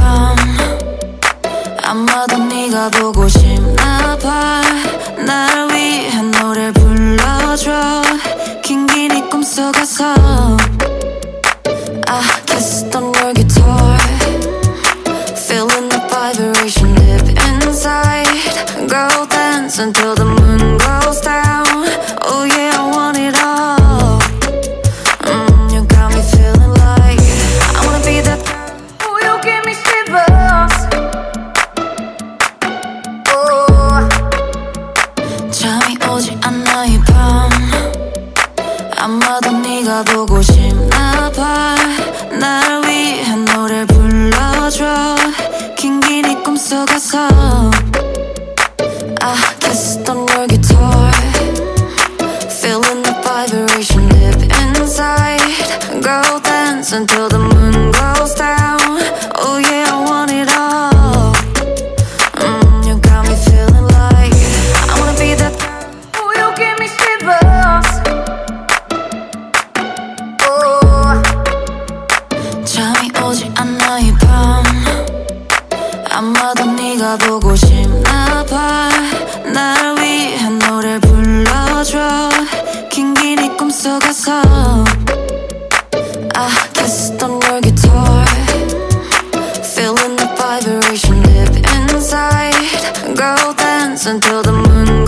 아 아마도 네가 보고 싶나 봐날 위해 노래 불러줘 긴긴 이 꿈속에서 I kissed on your guitar Feeling the vibration deep inside Go dance until the moon goes down 아이 밤. 아마도 네가 보고 싶나 봐날 I kissed dance until the moon goes down Oh yeah, I want it all Mm, you got me feeling like I wanna be that girl Oh, you give me shivers. Oh. 잠이 오지 않아 이 밤 아마도 네가 보고 싶나 Go dance until the moon